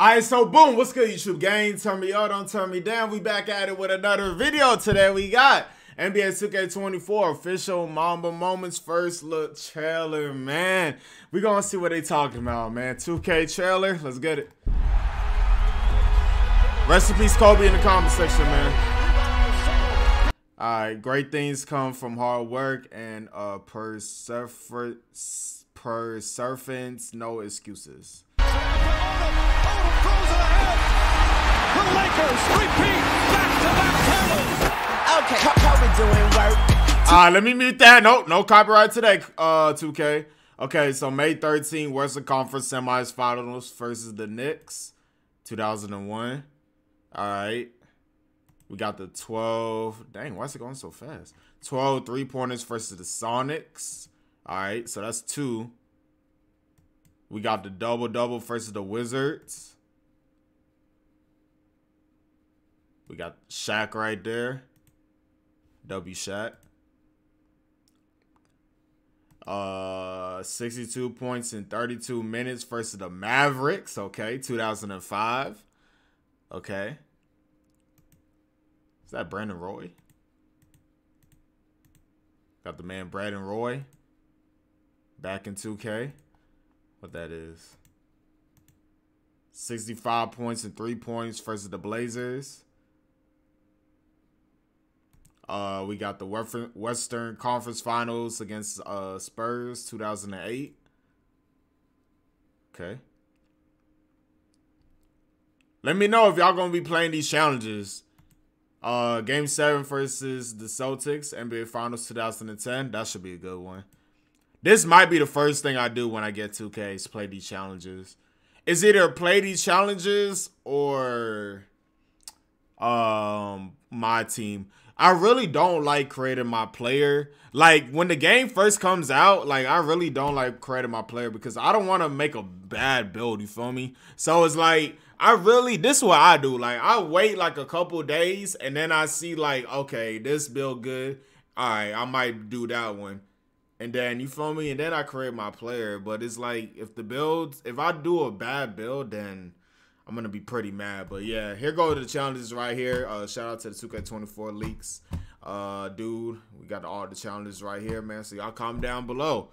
Alright, so boom, what's good YouTube gang? Turn me up, don't turn me down. We back at it with another video today. We got NBA 2K24 official Mamba Moments first look trailer, man. We gonna see what they talking about, man. 2K trailer, let's get it. Recipes Kobe in the comment section, man. Alright, great things come from hard work and uh perseverance, perseverance, no excuses. The repeat back-to-back titles. Okay, how doing work? All right, let me mute that. Nope, no copyright today, uh, 2K. Okay, so May 13, Western Conference Semis Finals versus the Knicks, 2001. All right. We got the 12. Dang, why is it going so fast? 12 three pointers versus the Sonics. All right, so that's two. We got the double double versus the Wizards. We got Shaq right there. W Shaq. Uh 62 points in 32 minutes versus the Mavericks. Okay, 2005. Okay. Is that Brandon Roy? Got the man Brandon Roy back in 2K. What that is. 65 points and 3 points versus the Blazers. Uh, we got the Western Conference Finals against uh, Spurs 2008. Okay. Let me know if y'all gonna be playing these challenges. Uh, Game Seven versus the Celtics, NBA Finals 2010. That should be a good one. This might be the first thing I do when I get 2K is play these challenges. Is either play these challenges or um my team. I really don't like creating my player. Like when the game first comes out, like I really don't like creating my player because I don't want to make a bad build, you feel me? So it's like I really this is what I do. Like I wait like a couple days and then I see like, okay, this build good. All right, I might do that one. And then you feel me? And then I create my player. But it's like if the builds, if I do a bad build, then I'm gonna be pretty mad. But yeah, here go the challenges right here. Uh, shout out to the 2K24 leaks. Uh, dude, we got all the challenges right here, man. So y'all comment down below.